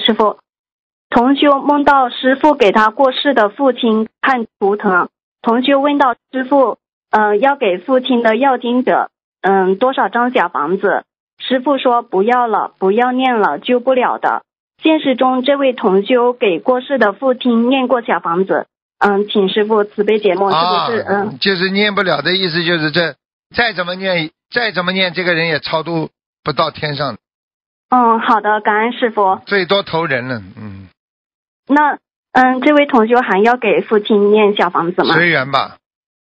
师傅，同修梦到师傅给他过世的父亲看图腾，同修问到师傅，呃，要给父亲的要经者，嗯，多少张小房子？师傅说不要了，不要念了，救不了的。现实中，这位同修给过世的父亲念过小房子，嗯，请师傅慈悲解梦，是不是？啊嗯，，就是念不了的意思，就是这再怎么念，再怎么念，这个人也超度不到天上，嗯，好的，感恩师傅。最多投人了，嗯，那，嗯，这位同学还要给父亲念小房子吗？随缘吧，